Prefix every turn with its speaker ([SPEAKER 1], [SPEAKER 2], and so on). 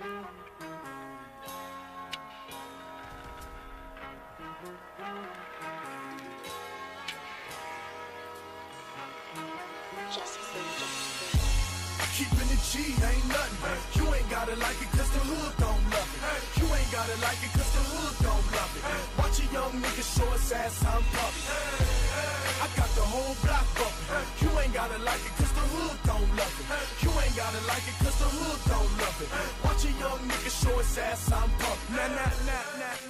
[SPEAKER 1] Keeping
[SPEAKER 2] it G ain't nothing. You ain't gotta like it cause the hood don't love it. You ain't gotta like it cause the hood don't love it. Watch a young nigga show his ass I'm puppy. I got the whole block bumping. You ain't gotta like it cause the hood don't love it. You ain't gotta like it cause the hood don't love it ass, I'm pumped. Nah, nah, nah, nah.